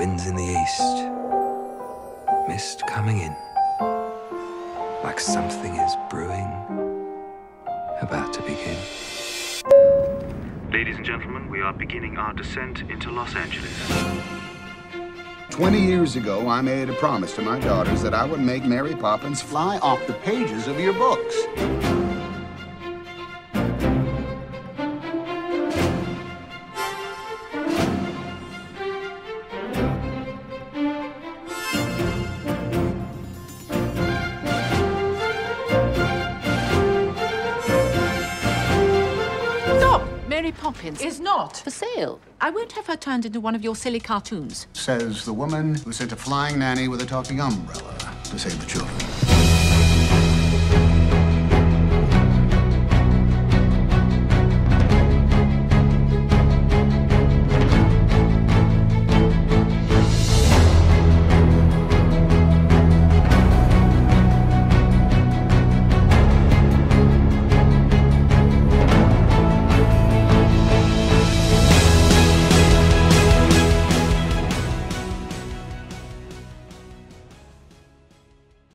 Winds in the east. Mist coming in. Like something is brewing. About to begin. Ladies and gentlemen, we are beginning our descent into Los Angeles. Twenty years ago, I made a promise to my daughters that I would make Mary Poppins fly off the pages of your books. Mary Poppins is not for sale. I won't have her turned into one of your silly cartoons. Says the woman who sent a flying nanny with a talking umbrella to save the children.